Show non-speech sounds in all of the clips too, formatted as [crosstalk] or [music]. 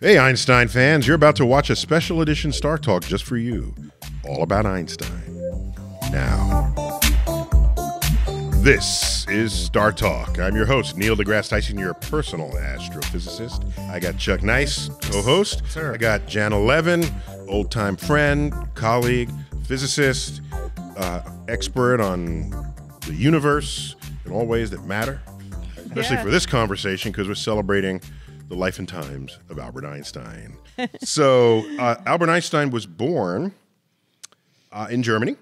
Hey, Einstein fans, you're about to watch a special edition Star Talk just for you, all about Einstein. Now, this is Star Talk. I'm your host, Neil deGrasse Tyson, your personal astrophysicist. I got Chuck Nice, co host. Sir. I got Janna Levin, old time friend, colleague, physicist, uh, expert on the universe in all ways that matter, especially Yeah. for this conversation because we're celebrating the life and times of Albert Einstein. [laughs] so, uh, Albert Einstein was born uh, in Germany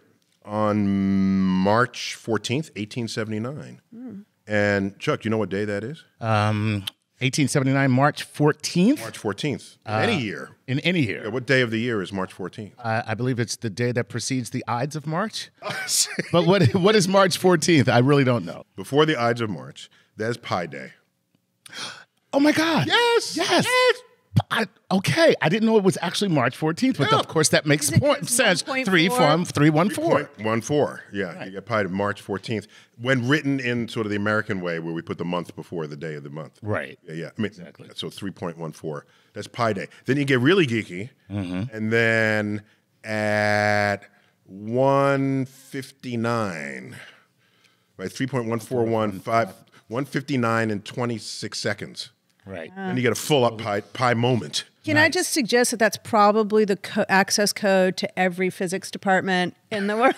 on March 14th, 1879. And Chuck, you know what day that is? Um, 1879, March 14th. March 14th. In any year. In any Yeah, year. what day of the year is March 14th? Uh, I believe it's the day that precedes the Ides of March. [laughs] but what what is March 14th? I really don't know. Before the Ides of March, that's Pi Day. [gasps] Oh my God. Yes. Yes. I, okay. I didn't know it was actually March 14th, but Yeah. of course that makes point, sense. 1.4? Three from three one four. Point one four. Yeah, you get Pi to March 14th. When written in sort of the American way, where we put the month before the day of the month. Right. Yeah, yeah. I mean, exactly. So 3.14. That's Pi Day. Then you get really geeky. Mm-hmm. And then at 159, right? 3.1415, 159 and 26 seconds. Right. and you get a full up pi, pi moment. Can I just suggest that that's probably the co- access code to every physics department in the [laughs] world?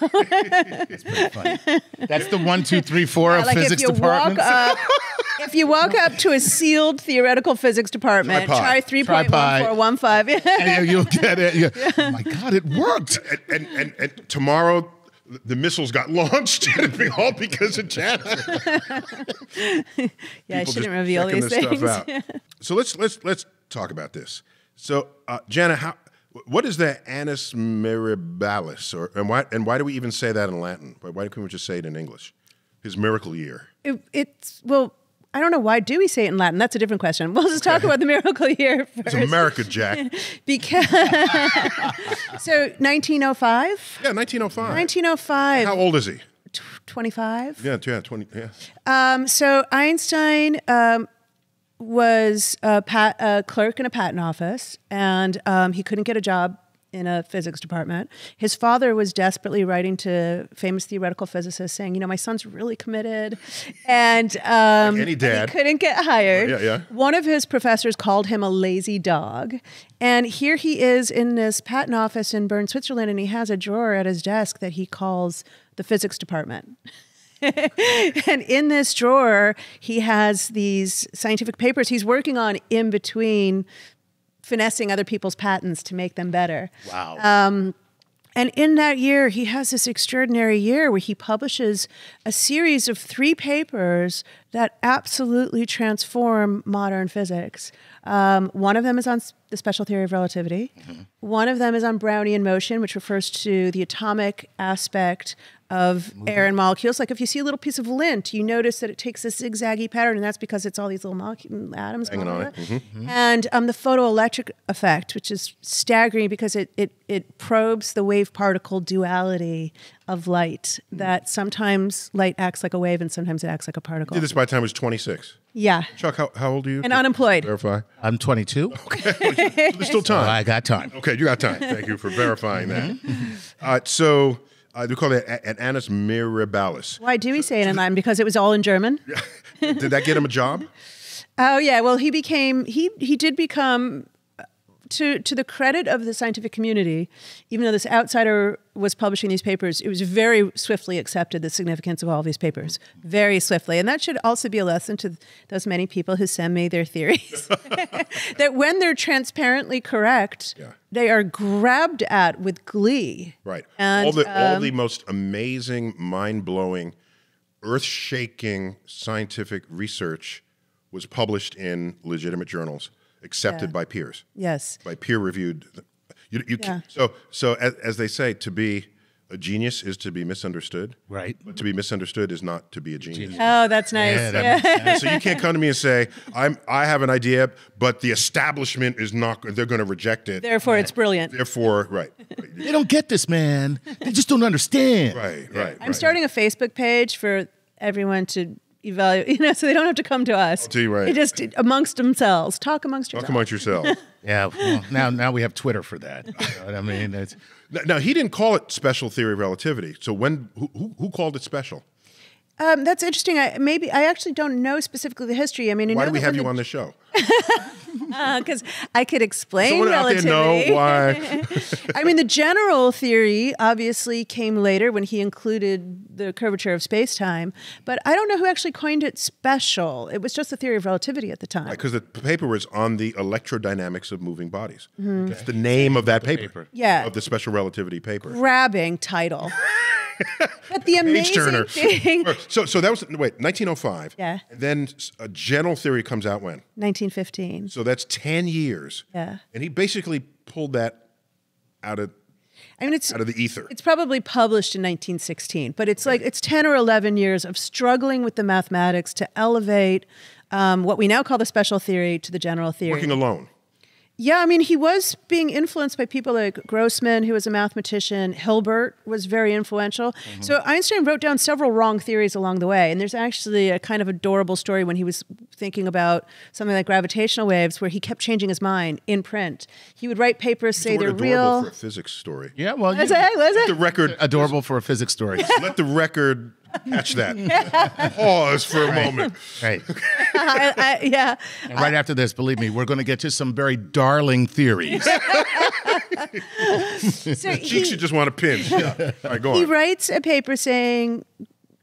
That's the one, two, three, four of like if physics you walk departments. up, [laughs] if you walk up to a sealed theoretical physics department, Try pi. try three Try point one four one five. and you- you'll get it. You- [laughs] Oh my God, it worked. And, and, and, and tomorrow, the missiles got [laughs] launched, and be all because of Janna. [laughs] Yeah, I shouldn't reveal these things. [laughs] So let's let's let's talk about this. So, uh, Janna, how what is the annus mirabilis, or and why and why do we even say that in Latin? Why, why couldn't we just say it in English? His miracle year. It- it's well, I don't know why do we say it in Latin. That's a different question. [laughs] We'll just talk about the miracle year It's. America, Jack. [laughs] because [laughs] so 1905, Yeah, 1905. 1905, How old is he? 25. Yeah, yeah, 20. Yeah. Um, so Einstein um, was a, pat, a clerk in a patent office, and um, he couldn't get a job in a physics department. His father was desperately writing to famous theoretical physicists saying, "You know, my son's really committed," and [laughs] um, Like any dad. he couldn't get hired. Yeah, yeah. One of his professors called him a lazy dog, and here he is in this patent office in Bern, Switzerland, and he has a drawer at his desk that he calls the physics department. [laughs] and in this drawer, he has these scientific papers he's working on in between finessing other people's patents to make them better. Wow. And in that year, he has this extraordinary year where he publishes a series of three papers that absolutely transform modern physics. Um, one of them is on the special theory of relativity. Mm-hmm. One of them is on Brownian motion, which refers to the atomic aspect of air and molecules. Like if you see a little piece of lint, you notice that it takes a zigzaggy pattern, and that's because it's all these little molecule mm, atoms Hanging on on it. it. Mm-hmm. And um, the photoelectric effect, which is staggering because it, it, it probes the wave particle duality of light, mm. that sometimes light acts like a wave and sometimes it acts like a particle. Did this by the time he was 26. yeah. Chuck, how, how old are you? And unemployed. Verify. I'm 22. There's still time. I got time. Okay, you got time. Thank you for verifying that. Uh, so uh, we call it a- an annus mirabilis. Why do we say it in Latin? Because it was all in German. [laughs] Did that get him a job? Oh yeah, well he became he he did become to to the credit of the scientific community, even though this outsider was publishing these papers, it was very swiftly accepted the significance of all these papers, very swiftly, and that should also be a lesson to those many people who send me their theories [laughs] that when they're transparently correct, Yeah. they are grabbed at with glee. Right. And, all the all um, the most amazing, mind blowing, earth shaking scientific research was published in legitimate journals, accepted Yeah. by peers, Yes. by peer reviewed. You, you Yeah. can, so so as, as they say, to be a genius is to be misunderstood. Right. But to be misunderstood is not to be a genius. Oh, that's nice. Yeah, that Yeah. so you can't come to me and say I'm I have an idea, but the establishment is not. They're going to reject it. Therefore, it's brilliant. Therefore, right, They don't get this, man. They just don't understand. right, right. I'm starting a Facebook page for everyone to evaluate. [laughs] You know, so they don't have to come to us. tell you right. They just amongst themselves talk amongst Talk amongst yourselves. [laughs] Yeah. Well, now now we have Twitter for that. You know I mean? It's, now, now, he didn't call it special theory of relativity. So when who, who, who called it special? Um, that's interesting. I maybe I actually don't know specifically the history. I mean, Why do we have you on the show? [laughs] Uh, because I could explain Someone out there know why? [laughs] I mean, the general theory obviously came later when he included the curvature of space time, but I don't know who actually coined it special. It was just the theory of relativity at the time. Because the paper was on the electrodynamics of moving bodies. Mm-hmm. That's the name of that paper. paper. Yeah. Of the special relativity paper. Grabbing title. [laughs] [laughs] but the amazing turner. thing, So, so that was wait, 1905. Yeah. And then a general theory comes out when? 1915. So that's 10 years. Yeah. And he basically pulled that out of I mean, it's out of the ether. It's probably published in 1916, but it's like it's 10 or 11 years of struggling with the mathematics to elevate um, what we now call the special theory to the general theory. Working alone. Yeah, I mean, he was being influenced by people like Grossmann, who was a mathematician. Hilbert was very influential. Mm-hmm. So Einstein wrote down several wrong theories along the way. And there's actually a kind of adorable story when he was thinking about something like gravitational waves, where he kept changing his mind in print. He would write papers, say The they're word adorable real. for a physics story. yeah. Well, Was you- it? Was it? The record. adorable for a physics story. [laughs] let the record catch that. Pause for a moment. right. [laughs] [laughs] I- I- yeah. And right after this, believe me, we're going to get to some very darling theories. [laughs] So Cheeks he, you just want to pinch. Yeah. All right, go he on. writes a paper saying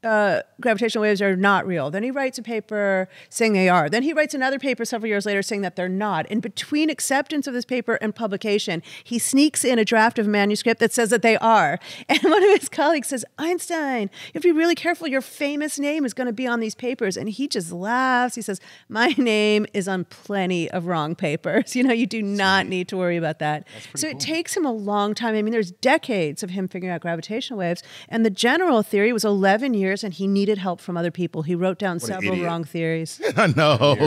uh, gravitational waves are not real. Then he writes a paper saying they are. Then he writes another paper several years later saying that they're not. In between acceptance of this paper and publication, he sneaks in a draft of a manuscript that says that they are. [laughs] And one of his colleagues says, Einstein, you have to be really careful. Your famous name is going to be on these papers. And he just laughs. He says, My name is on plenty of wrong papers. [laughs] You know, you do not need to worry about that. So it takes him a long time. I mean, there's decades of him figuring out gravitational waves. And the general theory was 11 years, and he needed help from other people. He wrote down several wrong theories. [laughs] no. [laughs]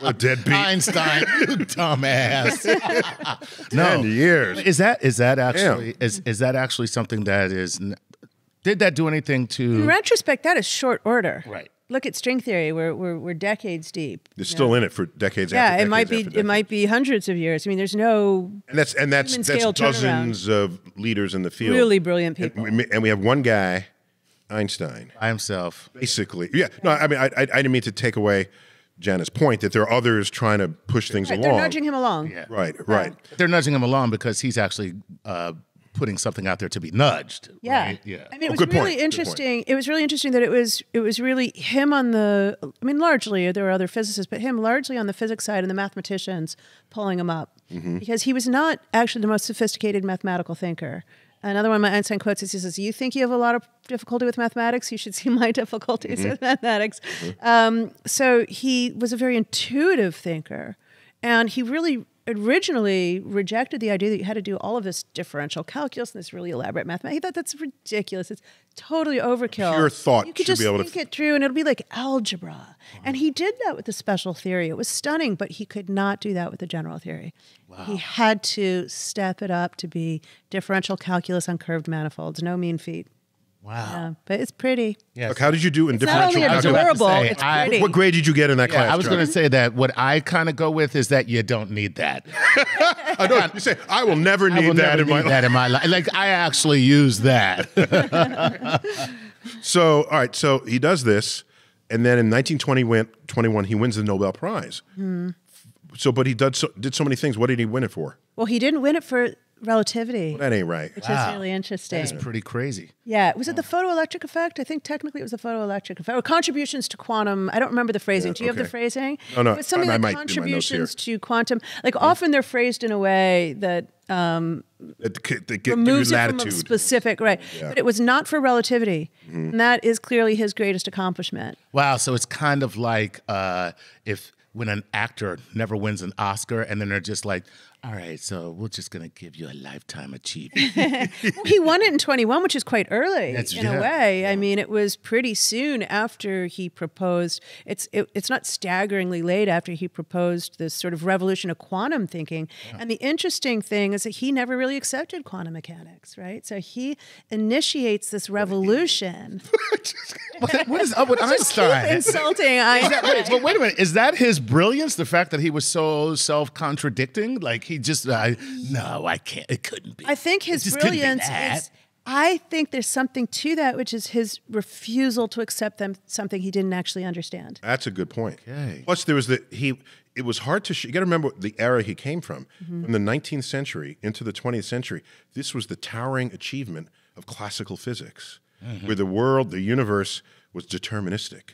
What a deadbeat. Einstein, [laughs] you dumbass. Ten years. Is that is that actually is is that actually something that is? Did that do anything to In retrospect, that is short order. Right. Look at string theory. We're, we're, we're decades deep. It's still in it for decades. Yeah, after it might be it might be hundreds of years. I mean, there's no And that's and that's that's scale dozens of leaders in the field. really brilliant people. And we, and we have one guy, Einstein. By himself. Basically, yeah. No, I mean, I, I, I didn't mean to take away Janna's point that there are others trying to push things Right, along. they're nudging him along. Yeah. Right, right. They're nudging him along because he's actually uh, putting something out there to be nudged. Yeah. right? Yeah. I mean, it Oh, was good point, really good point. interesting. It was really interesting that it was it was really him on the. I mean, largely there were other physicists, but him largely on the physics side and the mathematicians pulling him up Mm-hmm. because he was not actually the most sophisticated mathematical thinker. Another one of my Einstein quotes is he says, "You think you have a lot of difficulty with mathematics? You should see my [laughs] difficulties Mm-hmm. with mathematics." Um, so he was a very intuitive thinker, and he really originally rejected the idea that you had to do all of this differential calculus and this really elaborate mathematics. He thought that's ridiculous. It's totally overkill. Pure thought You could just be able to think f- it through, and it'll be like algebra. And he did that with the special theory. It was stunning, but he could not do that with the general theory. Wow. He had to step it up to be differential calculus on curved manifolds. No mean feat. Wow. Yeah, but it's pretty. Yes. Look, how did you do in It's not differential only I was about to calculus? adorable, say, it's I- pretty. What grade did you get in that Yeah, class? I was going to say that what I kind of go with is that you don't need that. [laughs] I don't. You say I will never I need will that never in my need life. that in my life. Like I actually use that. [laughs] So, all right. So he does this, and then in 1921, he wins the Nobel Prize. Hmm. So, but he did so, did so many things. What did he win it for? Well, he didn't win it for relativity, That ain't right. which Wow. is really interesting. It's pretty crazy. Yeah, was it the photoelectric effect? I think technically it was the photoelectric effect or contributions to quantum. I don't remember the phrasing. Do you have the phrasing? No, no, It was something I- I like might do my notes here. contributions to quantum. Like often they're phrased in a way that um, It, it, it, give removes it from a specific right, but it was not for relativity, Mm-hmm. and that is clearly his greatest accomplishment. Wow. So it's kind of like uh, if when an actor never wins an Oscar and then they're just like, all right, so we're just gonna give you a lifetime [laughs] achievement. He won it in 21, which is quite early That's- in yeah, a way. I mean, it was pretty soon after he proposed. It's it, it's not staggeringly late after he proposed this sort of revolution of quantum thinking. And the interesting thing is that he never really accepted quantum mechanics, right? So he initiates this revolution. [laughs] what, what is up with [laughs] Einstein? Insulting Einstein. Wait, but wait a minute. Is that his brilliance? The fact that he was so self-contradicting? Like he just, uh, no, I can't. It couldn't be. I think his just couldn't be brilliance that. is. I think there's something to that, which is his refusal to accept them something he didn't actually understand. That's a good point. Okay. Plus, there was the he. It was hard to. Sh- you got to remember the era he came from, from the 19th century into the 20th century. This was the towering achievement of classical physics, where the world, the universe, was deterministic.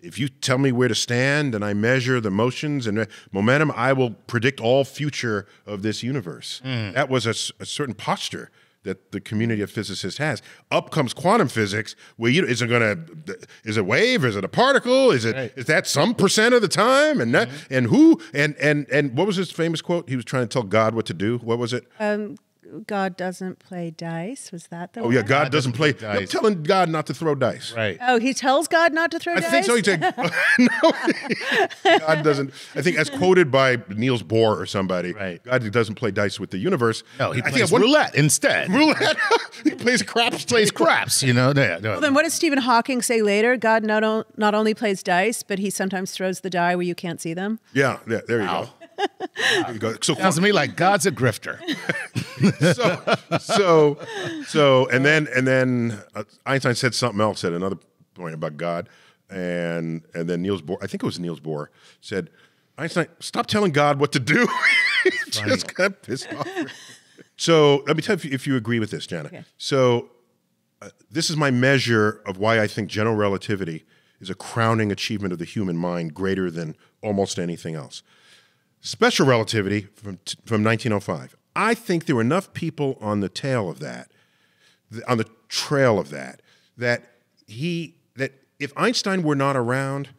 If you tell me where to stand and I measure the motions and uh, momentum, I will predict all future of this universe. Hmm. That was a certain posture that the community of physicists has. Up comes quantum physics, where you is it going to is it a wave? Is it a particle? Is it is that some percent of the time? And that, mm-hmm. and who and and and what was his famous quote? He was trying to tell God what to do. What was it? Um, God doesn't play dice. Was that the oh yeah, one? God, doesn't doesn't play. play I'm dice. telling God not to throw dice. right. Oh, he tells God not to throw I dice. think so. He said, [laughs] [laughs] "No, God doesn't." I think, as quoted by Niels Bohr or somebody, Right. God doesn't play dice with the universe. No, he I think plays at one- roulette instead. Roulette. [laughs] he plays craps. plays craps, you know. Yeah, no. Well, then what does Stephen Hawking say later? God not, o- not only plays dice, but he sometimes throws the die where you can't see them. Yeah, yeah. There you go. There you go. So, Sounds to me like God's a grifter. [laughs] so, so, so, and then, and then uh, Einstein said something else at another point about God, and and then Niels Bohr, I think it was Niels Bohr, said, Einstein, stop telling God what to do. [laughs] he just got pissed off. So let me tell you if you agree with this, Janna. Okay. So uh, this is my measure of why I think general relativity is a crowning achievement of the human mind, greater than almost anything else. Special relativity from from 1905. I think there were enough people on the tail of that, on the trail of that, that he that if Einstein were not around,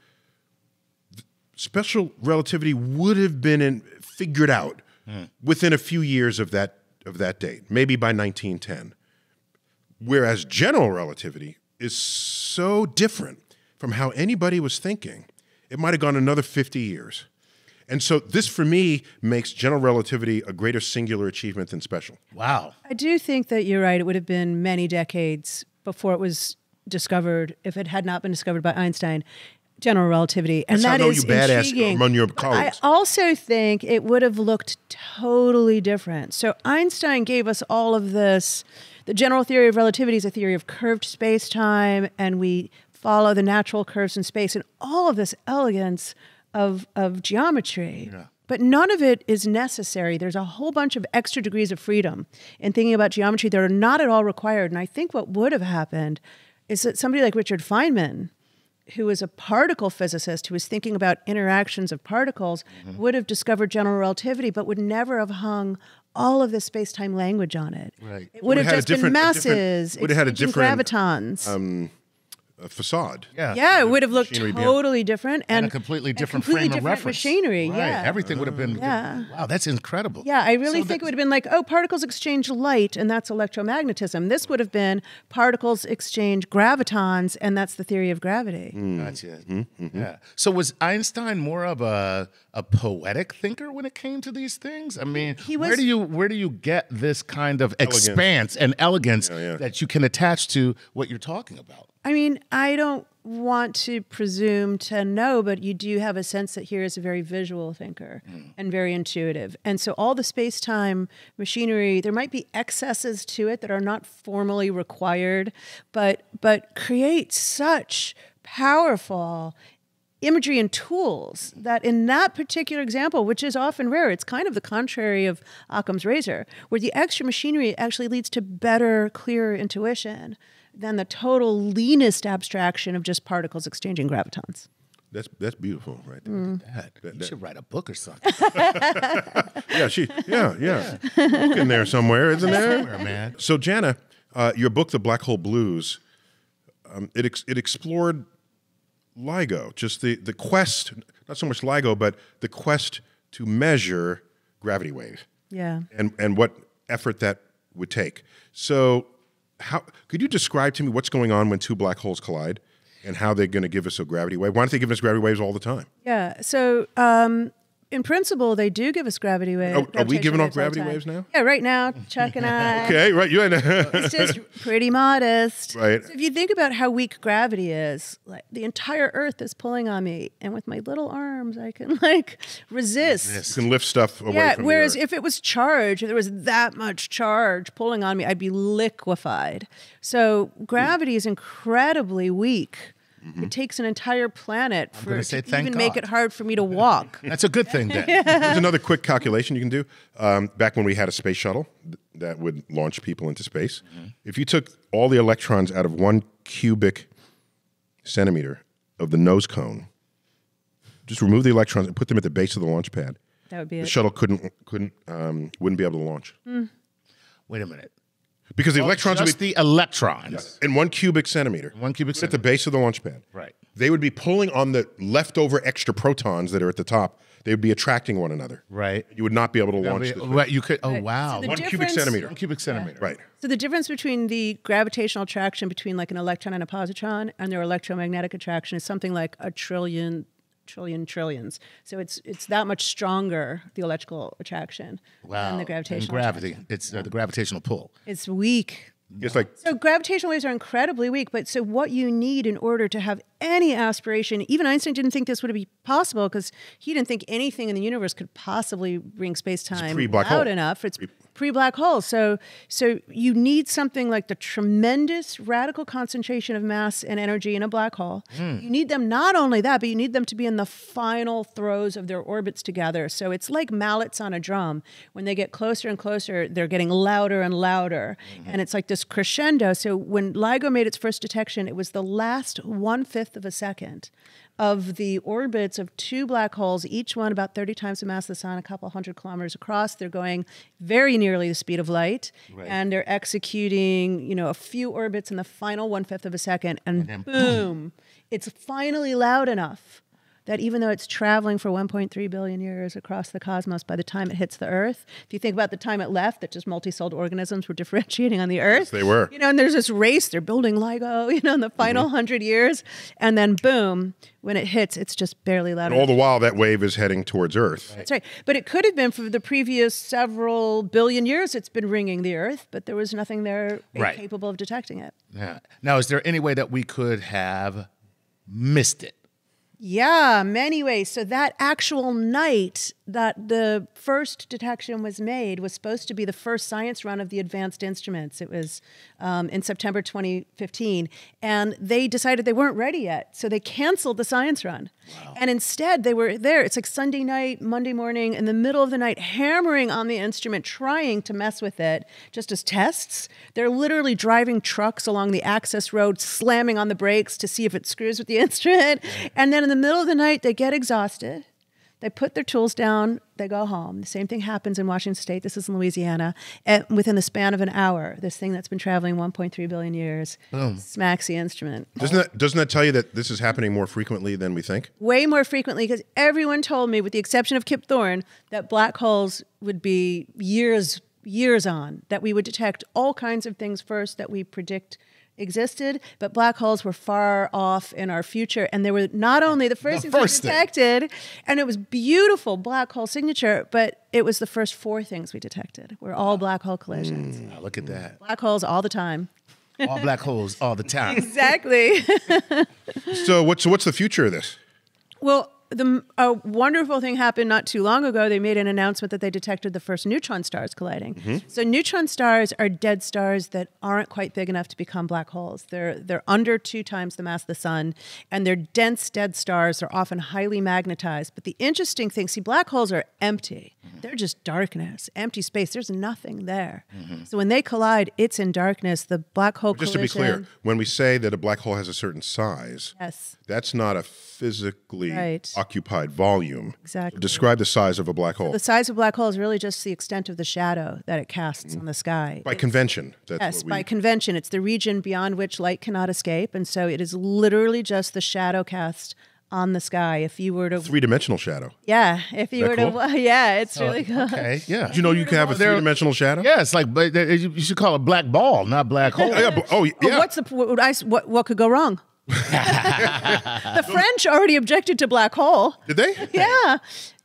special relativity would have been in, figured out hmm. within a few years of that of that date, maybe by 1910. Whereas general relativity is so different from how anybody was thinking, it might have gone another 50 years. And so this for me makes general relativity a greater singular achievement than special. Wow. I do think that you're right. It would have been many decades before it was discovered, if it had not been discovered by Einstein, general relativity. And That's how I know is you badass intriguing. among your But I also think it would have looked totally different. So Einstein gave us all of this. The general theory of relativity is a theory of curved space-time, and we follow the natural curves in space, and all of this elegance of of geometry. But none of it is necessary. There's a whole bunch of extra degrees of freedom in thinking about geometry that are not at all required. And I think what would have happened is that somebody like Richard Feynman, who was a particle physicist who was thinking about interactions of particles, mm-hmm. would have discovered general relativity, but would never have hung all of the space-time language on it. Right. It would Would have have just been different- a different- masses, would have had a different, gravitons. Um, A facade. Yeah. yeah, it would have looked totally different and, And a completely and different completely frame of different reference. machinery. Right. Yeah, Everything would have been. Yeah. Wow, that's incredible. Yeah, I really So think that- it would have been like, oh, particles exchange light, and that's electromagnetism. This would have been particles exchange gravitons, and that's the theory of gravity. Gotcha. Mm-hmm, Yeah. So was Einstein more of a a poetic thinker when it came to these things? I mean, He where do you where do you get this kind of expanse and elegance yeah. that you can attach to what you're talking about? I mean, I don't want to presume to know, but you do have a sense that here is a very visual thinker hmm. and very intuitive. And so all the space time machinery, there might be excesses to it that are not formally required, but but create such powerful imagery and tools hmm. that in that particular example, which is often rare, it's kind of the contrary of Occam's razor, where the extra machinery actually leads to better, clearer intuition than the total leanest abstraction of just particles exchanging gravitons. That's that's beautiful, right there. Mm. Dad, you should write a book or something. [laughs] Yeah, she. Yeah, yeah. Book in there somewhere, isn't there? Somewhere, man. So, Janna, uh, your book, The Black Hole Blues, um, it ex- it explored LIGO, just the, the quest, not so much LIGO, but the quest to measure gravity waves Yeah. and, and what effort that would take. So, how could you describe to me what's going on when two black holes collide and how they're going to give us a gravity wave? Why don't they give us gravity waves all the time? Yeah. So, um, in principle, they do give us gravity waves. Oh, are we giving off gravity waves now? Yeah, right now, Chuck and I. [laughs] Okay, right. You and [laughs] It's just pretty modest. Right. So if you think about how weak gravity is, like the entire Earth is pulling on me, and with my little arms, I can [laughs] like resist. You can lift stuff away Yeah. from Whereas if it was charged, if there was that much charge pulling on me, I'd be liquefied. So gravity is incredibly weak. Mm-hmm. It takes an entire planet for gonna say to thank even make it hard for me to walk. [laughs] That's a good thing then. [laughs] There's another quick calculation you can do. Um, back when we had a space shuttle that would launch people into space, if you took all the electrons out of one cubic centimeter of the nose cone, just remove the electrons and put them at the base of the launch pad, That would be the it. shuttle couldn't couldn't um, wouldn't be able to launch Wait a minute. Because the electrons would Just be the electrons. in one cubic centimeter. One cubic centimeter. at the base of the launch pad. Right. They would be pulling on the leftover extra protons that are at the top. They would be attracting one another. Right. You would not be able to launch this. Right, you could. Oh wow. So One cubic centimeter. One cubic centimeter. Right. So the difference between the gravitational attraction between like an electron and a positron and their electromagnetic attraction is something like a trillion trillion trillions. So it's it's that much stronger the electrical attraction Wow. than the And gravitational gravity. attraction. It's uh, the gravitational pull. It's weak. It's like So gravitational waves are incredibly weak, but so what you need in order to have any aspiration, even Einstein didn't think this would be possible because he didn't think anything in the universe could possibly bring space time out hole. enough. It's pre-black hole. So so you need something like the tremendous radical concentration of mass and energy in a black hole. You need them not only that, but you need them to be in the final throes of their orbits together. So it's like mallets on a drum. When they get closer and closer, they're getting louder and louder. And it's like this crescendo. So when LIGO made its first detection, it was the last one fifth of a second of the orbits of two black holes, each one about 30 times the mass of the sun, a couple hundred kilometers across. They're going very nearly the speed of light, and they're executing, you know, a few orbits in the final one fifth of a second, and, boom, it's finally loud enough that even though it's traveling for 1.3 billion years across the cosmos, by the time it hits the Earth, if you think about the time it left, that just multi-celled organisms were [laughs] differentiating on the Earth. they were. You know, and there's this race. They're building LIGO, [laughs] you know, in the final Mm-hmm. hundred years, and then boom, when it hits, it's just barely loud. and all the while that wave is heading towards Earth. That's right. But it could have been for the previous several billion years it's been ringing the Earth, but there was nothing there Right. capable of detecting it. Yeah. Now, is there any way that we could have missed it? Yeah, many ways. So that actual night that the first detection was made was supposed to be the first science run of the advanced instruments. It was um, in September 2015, and they decided they weren't ready yet, so they canceled the science run. Wow. And instead, they were there. It's like Sunday night, Monday morning, in the middle of the night, hammering on the instrument, trying to mess with it, just as tests. They're literally driving trucks along the access road, slamming on the brakes to see if it screws with the [laughs] instrument. And then in the middle of the night, they get exhausted. They put their tools down, they go home. The same thing happens in Washington State. This is in Louisiana. And within the span of an hour, this thing that's been traveling 1.3 billion years smacks the instrument. Doesn't that doesn't that tell you that this is happening more frequently than we think? way more frequently because everyone told me, with the exception of Kip Thorne, that black holes would be years, years on, that we would detect all kinds of things first that we predict existed, but black holes were far off in our future. And they were not only the first The things first we thing. detected, and it was beautiful black hole signature, but it was the first four things we detected were all black hole collisions. Oh, look at that. Black holes all the time. All black holes all the time. [laughs] Exactly. [laughs] So what's what's the future of this? Well, the a wonderful thing happened not too long ago. They made an announcement that they detected the first neutron stars colliding. Mm-hmm. So neutron stars are dead stars that aren't quite big enough to become black holes. They're they're under two times the mass of the sun, and they're dense dead stars. They're often highly magnetized. But the interesting thing, see, black holes are empty. Mm-hmm. They're just darkness, empty space. There's nothing there. Mm-hmm. So when they collide, it's in darkness. The black hole Just to be clear, when we say that a black hole has a certain size, Yes. that's not a physically Right. Occupied volume. Exactly. Describe the size of a black hole The size of a black hole is really just the extent of the shadow that it casts mm-hmm. on the sky. by convention. That's Yes, what we, by convention, it's the region beyond which light cannot escape, and so it is literally just the shadow cast on the sky. If you were to, three-dimensional shadow. yeah, if you were cool? to, [laughs] yeah, it's oh, really cool. Okay, yeah. Did you know you can have a three-dimensional shadow? Yeah, it's like but you you should call it black ball, not black hole. Yeah, but- oh, But yeah. What's the what, what could go wrong? [laughs] the French already objected to black hole. Did they? Yeah,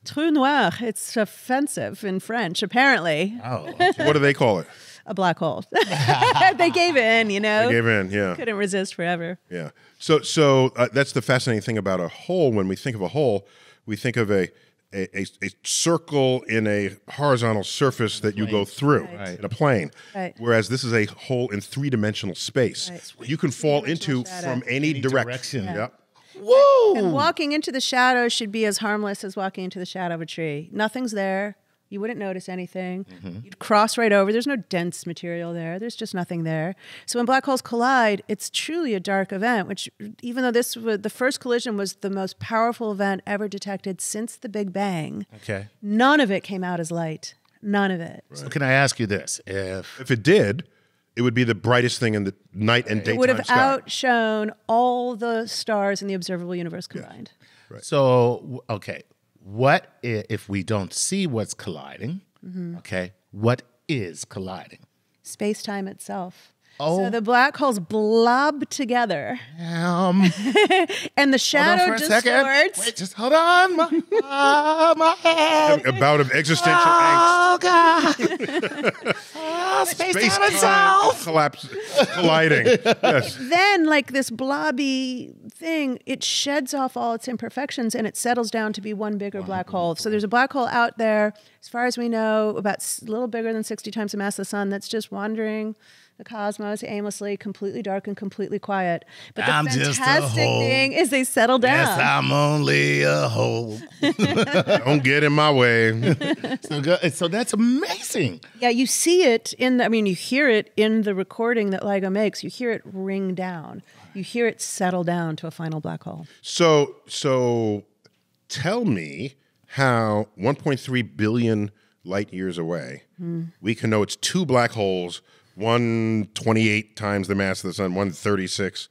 trou noir. It's offensive in French, apparently. Oh, What do they call it? A black hole. [laughs] they gave in, you know. They gave in. Yeah. Couldn't resist forever. Yeah. So, so uh, that's the fascinating thing about a hole. When we think of a hole, we think of a a, a, a circle in a horizontal surface that you go through Right. in a plane. Right. Whereas this is a hole in three dimensional space. Right. You can fall into shadow. from any, Any direction. direction. Yep. woo! And walking into the shadow should be as harmless as walking into the shadow of a tree. Nothing's there. You wouldn't notice anything. Mm-hmm. You'd cross right over. There's no dense material there. There's just nothing there. So when black holes collide, it's truly a dark event. Which, even though this was, the first collision was the most powerful event ever detected since the Big Bang, Okay. none of it came out as light. None of it. So can I ask you this? If If it did, it would be the brightest thing in the night and daytime It would have sky. outshone all the stars in the observable universe combined. right so, okay, what if we don't see what's colliding? Mm-hmm. Okay, what is colliding? Space time itself. Oh. So the black holes blob together, Um, [laughs] and the hold shadow for a second. distorts. Wait, just hold on. My, ah, my head. A bout of existential Oh God! Ah, [laughs] space angst. time itself. collapse, colliding. yes. [laughs] then like this blobby thing it sheds off all its imperfections and it settles down to be one bigger black hole so there's a black hole out there as far as we know about a little bigger than 60 times the mass of the sun that's just wandering the cosmos aimlessly completely dark and completely quiet but the I'm just a fantastic thing is they settle down Yes, I'm only a hole. [laughs] [laughs] Don't get in my way. [laughs] So, so that's amazing. yeah you see it in the, i mean you hear it in the recording that LIGO makes you hear it ring down you hear it settle down to a final black hole So, so tell me how 1.3 billion light years away hmm. we can know it's two black holes, one 28 times the mass of the sun, one 36.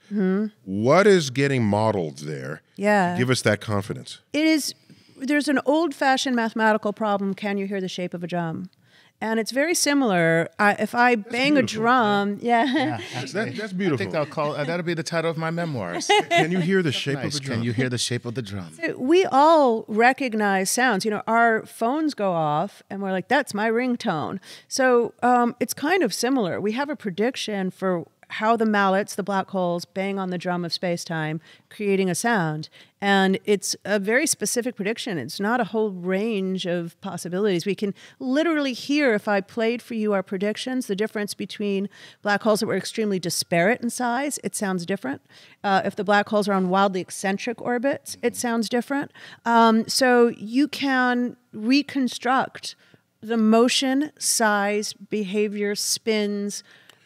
What is getting modeled there? Yeah. Give us that confidence. it is there's an old fashioned mathematical problem can you hear the shape of a drum and it's very similar I, if i bang a drum yeah, [laughs] That, that's I think I'll call uh, that'll be the title of my memoirs. [laughs] Can you hear the shape nice. of the drum? Can you hear the shape of the drum? we all recognize sounds you know our phones go off and we're like that's my ringtone so um, it's kind of similar we have a prediction for how the mallets, the black holes, bang on the drum of space time, creating a sound. And it's a very specific prediction. It's not a whole range of possibilities. We can literally hear, if I played for you our predictions, the difference between black holes that were extremely disparate in size, it sounds different. Uh, if the black holes are on wildly eccentric orbits, it sounds different. Um, so you can reconstruct the motion, size, behavior, spins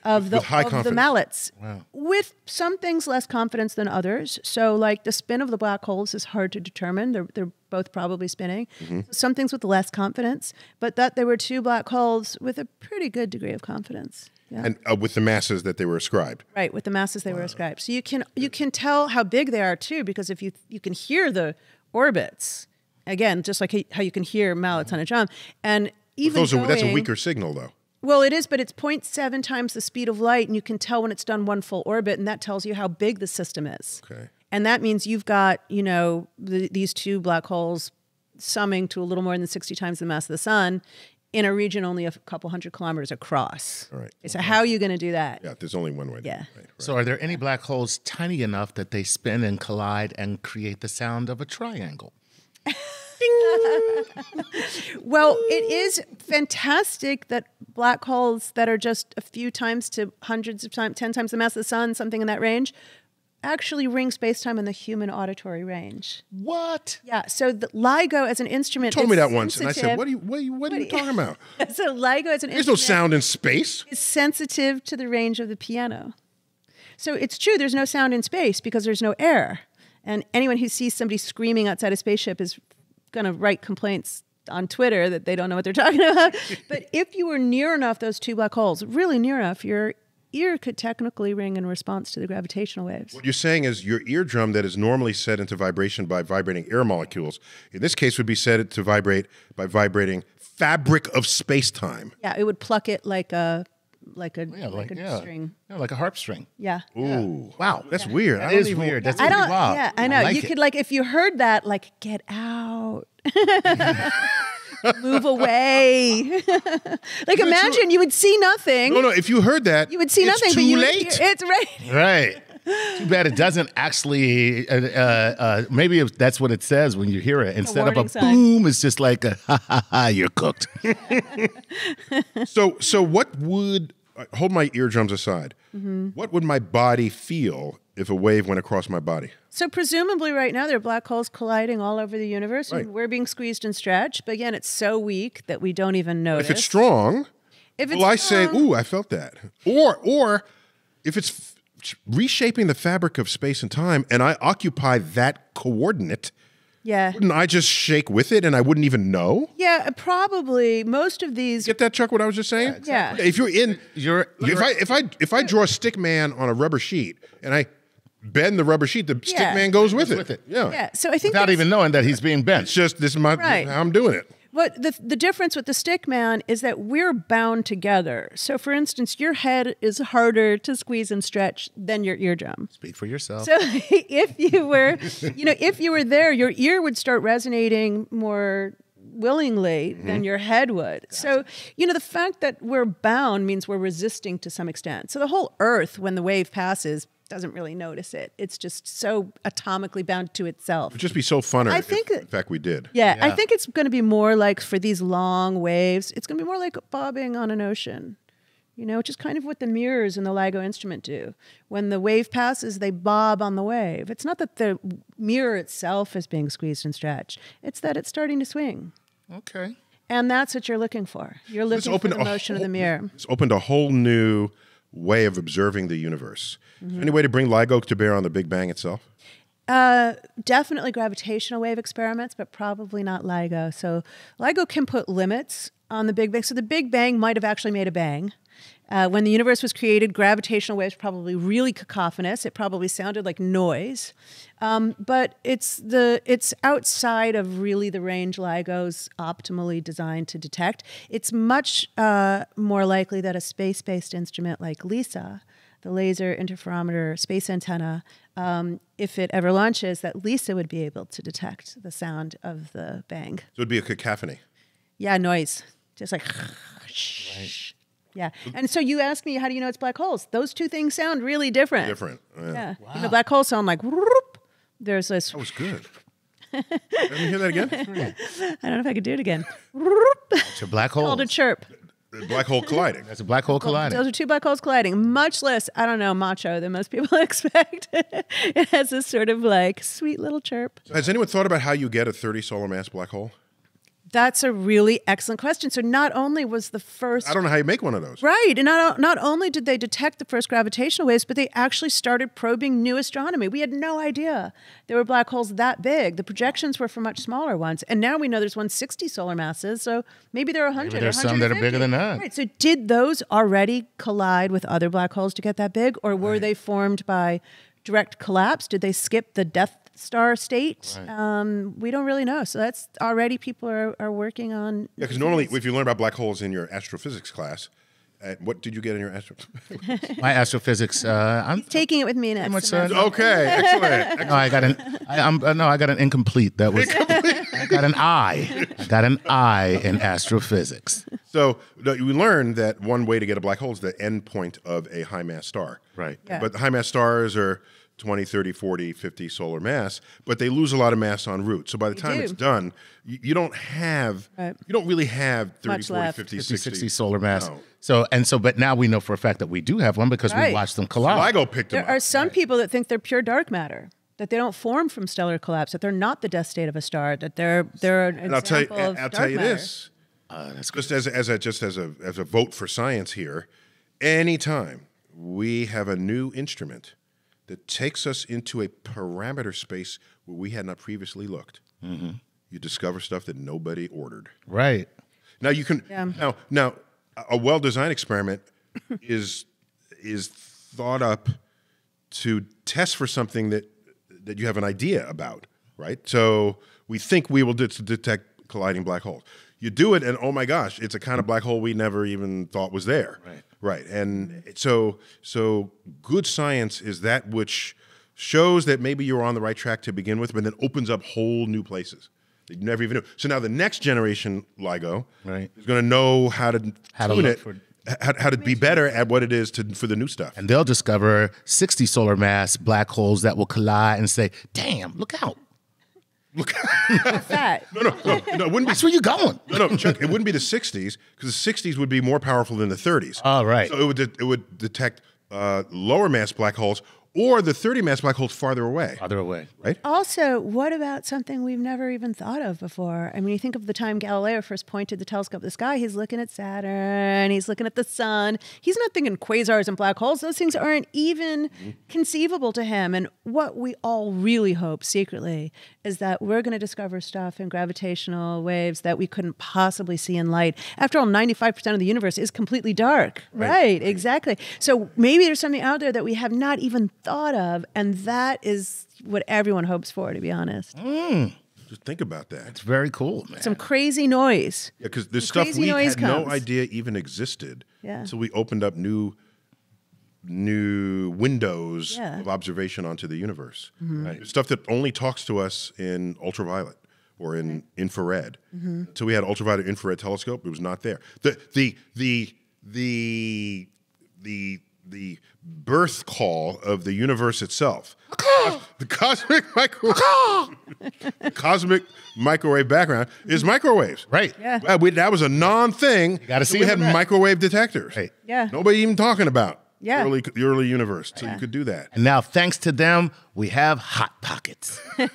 of the, of the mallets. With some things less confidence than others. So, like the spin of the black holes is hard to determine. They're, they're both probably spinning. Some things with less confidence, but that there were two black holes with a pretty good degree of confidence. Yeah. and uh, with the masses that they were ascribed. Right, with the masses they were ascribed. So you can you can tell how big they are too, because if you you can hear the orbits again, just like how you can hear mallets on a drum, and even Those are, that's a weaker signal, though. Well, it is, but it's 0.7 times the speed of light, and you can tell when it's done one full orbit, and that tells you how big the system is. Okay. And that means you've got you know the, these two black holes summing to a little more than 60 times the mass of the sun in a region only a couple hundred kilometers across. All right. So how are you going to do that? Yeah, there's only one way. Yeah. do it, right, So, are there any black holes tiny enough that they spin and collide and create the sound of a triangle? [laughs] [laughs] Well, it is fantastic that black holes that are just a few times to hundreds of times, 10 times the mass of the sun, something in that range, actually ring space-time in the human auditory range. What? Yeah, so the LIGO as an instrument Told me that once, and I said, "What are you? What are you? What are you talking about? [laughs] So LIGO as an There's no sound in space." is sensitive to the range of the piano. So it's true there's no sound in space because there's no air. And anyone who sees somebody screaming outside a spaceship is going to write complaints on Twitter that they don't know what they're [laughs] talking about. but if you were near enough those two black holes, really near enough, your ear could technically ring in response to the gravitational waves. What you're saying is your eardrum that is normally set into vibration by vibrating air molecules, in this case, would be set to vibrate by vibrating fabric of space time. Yeah, it would pluck it like a like a Yeah, like, like a yeah, string. yeah, like a harp string. Yeah. Ooh. Wow, That's weird. That I even- weird. That's I don't. wild. Yeah, I know. like you it. could like if you heard that, like get out, [laughs] move away. [laughs] like imagine you would see nothing. No, no. If you heard that, You would see it's nothing, Too but you late. It's right. [laughs] Right. Too bad it doesn't actually. Uh, uh, uh, maybe if that's what it says when you hear it. Instead of a sign. boom, it's just like a ha ha ha. You're cooked. So, so what would hold my eardrums aside? Mm-hmm. What would my body feel if a wave went across my body? So presumably, right now there are black holes colliding all over the universe, Right. and we're being squeezed and stretched. But again, it's so weak that we don't even notice. If it's strong, If it's well, I say, "Ooh, I felt that." Or, or if it's f- reshaping the fabric of space and time, and I occupy that coordinate, yeah, wouldn't I just shake with it, and I wouldn't even know? yeah, uh, probably most of these. Get that, Chuck? What I was just saying? Yeah. If you're in, You're- if I if I if I draw a stick man on a rubber sheet and I bend the rubber sheet, the stick Yeah. man goes with it. with it. Yeah. Yeah, so I think Without that's- even knowing that he's being bent. It's just this is my Right. how I'm doing it. What the the difference with the stick man is that we're bound together. So, for instance, your head is harder to squeeze and stretch than your eardrum. Speak for yourself. So, [laughs] if you were, you know, if you were there, your ear would start resonating more willingly than mm-hmm. your head would. So, you know, the fact that we're bound means we're resisting to some extent. So, the whole Earth, when the wave passes, doesn't really notice it. It's just so atomically bound to itself. It'd just be so funner. I think it- in fact, we did. Yeah, I think it's going to be more like for these long waves, it's going to be more like bobbing on an ocean, you know, which is kind of what the mirrors in the LIGO instrument do. When the wave passes, they bob on the wave. It's not that the mirror itself is being squeezed and stretched, it's that it's starting to swing. Okay. And that's what you're looking for. You're looking for the motion of the mirror. It's opened a whole new way of observing the universe. Mm-hmm. Any way to bring LIGO to bear on the Big Bang itself? Uh, definitely gravitational wave experiments, but probably not LIGO. So LIGO can put limits on the Big Bang. So the Big Bang might have actually made a bang. Uh, when the universe was created, gravitational waves probably really cacophonous. It probably sounded like noise, um, but it's the it's outside of really the range LIGO's optimally designed to detect. It's much uh, more likely that a space-based instrument like LISA the laser interferometer space antenna, um, if it ever launches, that LISA would be able to detect the sound of the bang. So it'd be a cacophony. Yeah, noise, just like. Yeah, mm-hmm. and so you ask me, how do you know it's black holes? Those two things sound really different. Different. Yeah. Yeah, you know, black holes sound like. whoop. There's this. That was good. [laughs] Let me hear that again. I don't know if I could do it again. [laughs] It's a black hole. Called a chirp. The black hole colliding. That's a black hole colliding. Those are two black holes colliding. Much less, I don't know, macho than most people [laughs] expect. it has this sort of like sweet little chirp. Has anyone thought about how you get a 30 solar mass black hole? That's a really excellent question. So not only was the first I don't know how you make one of those. right, and not not only did they detect the first gravitational waves, but they actually started probing new astronomy. We had no idea there were black holes that big. The projections were for much smaller ones, and now we know there's 160 solar masses. So maybe there are 100. there's some that are bigger than that. Right. So did those already collide with other black holes to get that big, or were they formed by direct collapse? Did they skip the Death Star state? Um, we don't really know. So that's already people are, are working on. Yeah, because normally, if you learn about black holes in your astrophysics class, uh, what did you get in your astro? [laughs] My astrophysics. Uh, I'm. taking it with me next. much, uh, okay, [laughs] excellent. No, I got an. I, I'm, uh, no, I got an incomplete. That was. I got an I. I got an I in astrophysics. So no, we learned that one way to get a black hole is the end point of a high mass star. Right. Yeah. But the high mass stars are 20, 30, 40, 50 solar mass, but they lose a lot of mass en route. So by the time do. it's done, you, you don't have, Right. you don't really have 30, Much 40, left. 50, 50, 60. 60 solar mass. No. So and so, but now we know for a fact that we do have one because Right. we watched them collide. LIGO picked them There are up. some people that think they're pure dark matter, that they don't form from stellar collapse, that they're not the death state of a star, that they're they're an And I'll tell you, example of I'll dark tell you matter. this. Ah, just as as a just as a as a vote for science here, anytime we have a new instrument that takes us into a parameter space where we had not previously looked. Mm-hmm. You discover stuff that nobody ordered. Right. Now you can Yeah. now now a well designed experiment [laughs] is is thought up to test for something that that you have an idea about, right? So we think we will det- detect colliding black holes. You do it, and oh my gosh, it's a kind of black hole we never even thought was there. Right. Right. And so so good science is that which shows that maybe you're on the right track to begin with, but then opens up whole new places that you never even knew. So now the next generation LIGO Right. is going to know how to How to tune look it, for- how, how to be better at what it is to for the new stuff. And they'll discover 60 solar mass black holes that will collide and say, damn, look out. Look, That. [laughs] no, no, no, no, it wouldn't be. That's where you're going. No, no, Chuck, it wouldn't be the 60s because the 60s would be more powerful than the 30s. All right. So it would de- it would detect uh, lower mass black holes or the 30 mass black holes farther away. Farther away. Right? Also, what about something we've never even thought of before? I mean, you think of the time Galileo first pointed the telescope at the sky, he's looking at Saturn, he's looking at the sun. He's not thinking quasars and black holes. Those things aren't even mm-hmm. conceivable to him. And what we all really hope secretly is that we're going to discover stuff in gravitational waves that we couldn't possibly see in light. After all, 95% of the universe is completely dark. Right, exactly. So maybe there's something out there that we have not even thought of, and that is what everyone hopes for, to be honest. Just think about that. It's very cool, man. Some crazy noise. Yeah, because there's Some stuff we noise had no idea even existed Yeah. until we opened up new new windows Yeah. Of observation onto the universe. Right. Stuff that only talks to us in ultraviolet or in infrared. Mm-hmm. So we had ultraviolet infrared telescope, it was not there. The the the the the the birth call of the universe itself. the cosmic microwave the [laughs] cosmic microwave background is microwaves. Right. Yeah. Uh, we- that was a non-thing. gotta see we had that. microwave detectors. Right. Yeah. Nobody even talking about Yeah. early the early universe. So you could do that. And now, thanks to them, we have Hot Pockets. [laughs]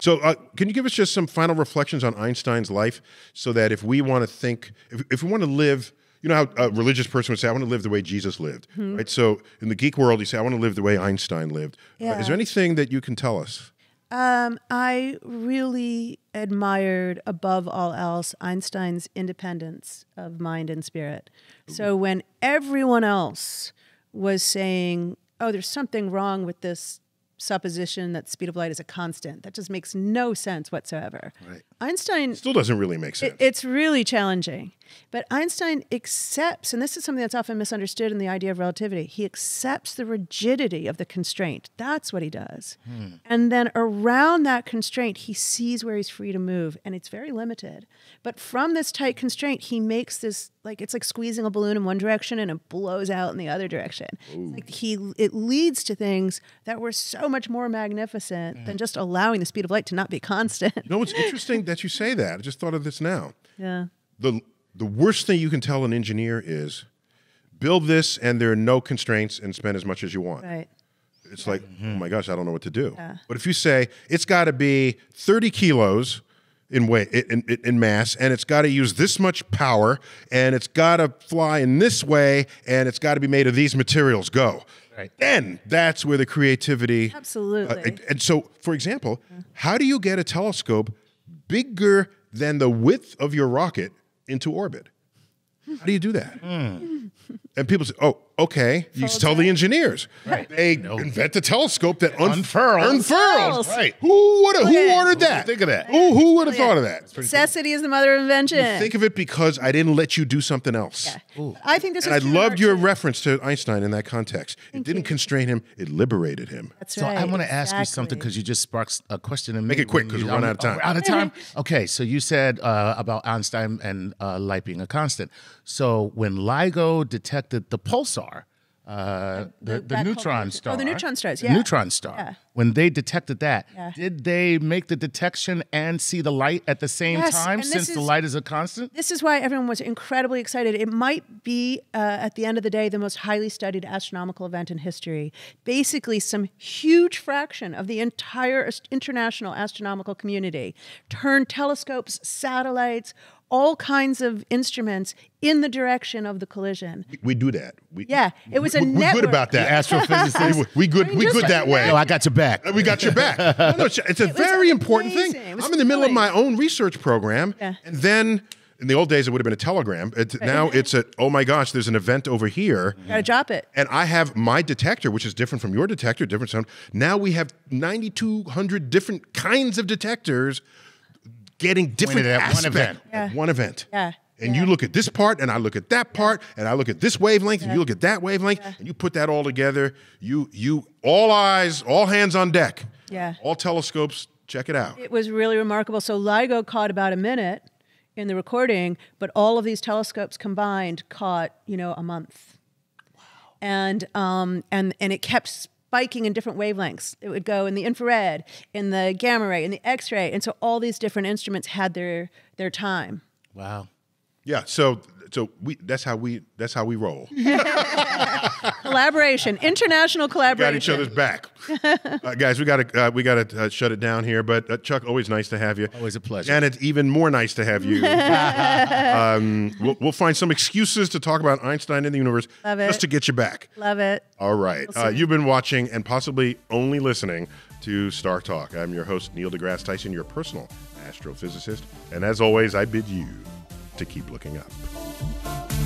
So uh, can you give us just some final reflections on Einstein's life, so that if we want to think, if, if we want to live. You know how a religious person would say, "I want to live the way Jesus lived," Hmm. right? So, in the geek world, you say, "I want to live the way Einstein lived." Uh, Yeah. is there anything that you can tell us? Um, I really admired, above all else, Einstein's independence of mind and spirit. So when everyone else was saying, oh, there's something wrong with this supposition that speed of light is a constant, that just makes no sense whatsoever. Right. Einstein Still doesn't really make sense. it- it's really challenging. But Einstein accepts, and this is something that's often misunderstood in the idea of relativity, he accepts the rigidity of the constraint. That's what he does. Hmm. And then around that constraint, he sees where he's free to move, and it's very limited. But from this tight constraint, he makes this like it's like squeezing a balloon in one direction and it blows out in the other direction. Like he it leads to things that were so much more magnificent than mm. just allowing the speed of light to not be constant. You know what's [laughs] interesting that you say that? I just thought of this now. yeah. The the worst thing you can tell an engineer is build this and there are no constraints and spend as much as you want. Right. It's like, oh my gosh, I don't know what to do. But if you say it's got to be 30 kilos in weight in, in, in mass and it's got to use this much power and it's got to fly in this way and it's got to be made of these materials, go. Right. Then that's where the creativity Absolutely. uh, and, and so, for example, how do you get a telescope bigger than the width of your rocket into orbit? How do you do that? And people say, "Oh, okay." You Folds tell the out. engineers. They invent the telescope that un- Unfurls. unfurls. Unfurls. Right. Who would have? Who Okay. ordered that? think of that? Who, who would have thought of that? Necessity is the mother of invention. Think of it because I didn't let you do something else. I think this And is I true loved your too. reference to Einstein in that context. it didn't constrain him; it liberated him. That's So right. I want to ask you something because you just sparked a question in me. Make it quick, because we're running out of time. oh, out of time. [laughs] okay, so you said uh, about Einstein and uh, light being a constant. So when LIGO detected the pulsar, uh, the, the, neutron star. Oh, the neutron stars, the yeah. neutron star. Yeah. When they detected that, Yeah. did they make the detection and see the light at the same Yes, time since the light is a constant? This is why everyone was incredibly excited. It might be, uh, at the end of the day, the most highly studied astronomical event in history. Basically, some huge fraction of the entire international astronomical community turned telescopes, satellites, all kinds of instruments in the direction of the collision. We do that. We, Yeah, it was a we, We're good about The that. astrophysicist. we, we good. I mean, we good that way. Yo, I got your back. We got your back. [laughs] No, no, it's, it's a very important thing. amazing. It was I'm in the middle of my own research program, Yeah. and then in the old days it would have been a telegram. It, now it's a oh my gosh, there's an event over here. Gotta drop it. And I have my detector, which is different from your detector, different sound. Now we have 9,200 different kinds of detectors getting different at one aspects event. at Yeah. one event. Yeah. And Yeah. you look at this part, and I look at that part, and I look at this wavelength, and you look at that wavelength, and you put that all together. You, you, all eyes, all hands on deck. Yeah. All telescopes, check it out. It was really remarkable. So LIGO caught about a minute in the recording, but all of these telescopes combined caught, you know, a month. Wow. And um, and and it kept spiking in different wavelengths. It would go in the infrared, in the gamma ray, in the X ray, and so all these different instruments had their their time. Wow. Yeah. So, so we that's how we that's how we roll. [laughs] Collaboration, international collaboration. got each other's back, [laughs] uh, guys. We got to uh, we got to uh, shut it down here. But uh, Chuck, always nice to have you. Always a pleasure. And it's even more nice to have you. [laughs] um, we'll, we'll find some excuses to talk about Einstein in the universe, Love it. just to get you back. Love it. All right, uh, you've been watching and possibly only listening to StarTalk. I'm your host Neil deGrasse Tyson, your personal astrophysicist, and as always, I bid you to keep looking up.